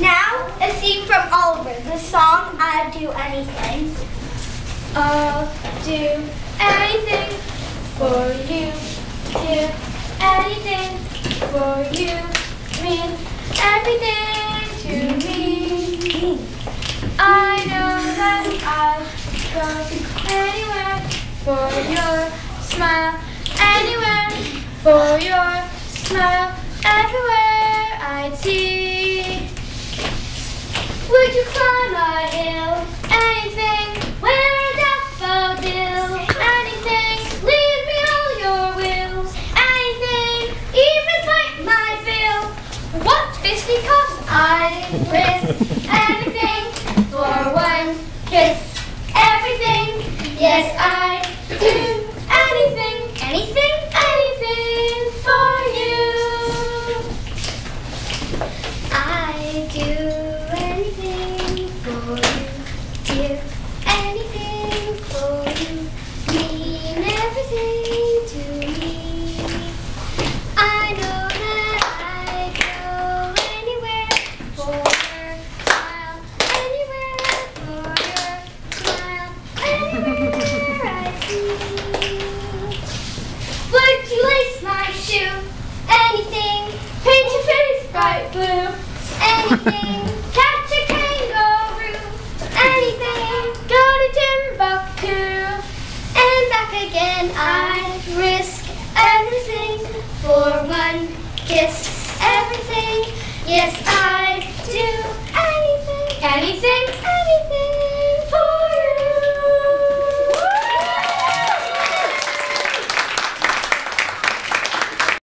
Now, a scene from Oliver, the song I'd Do Anything. I'll do anything for you. Do anything for you. Mean everything to me. I know that I'd go anywhere for your smile. Anywhere for your smile. Everywhere I'd see. Would you climb a hill? Anything, wear a daffodil. Anything, leave me all your wills. Anything, even fight my bill. What's this because I risk everything for one kiss. Everything, yes I do anything, anything, anything for you. I do anything for you, do catch a kangaroo. Anything, go to Timbuktu. And back again, I'd risk everything for one kiss.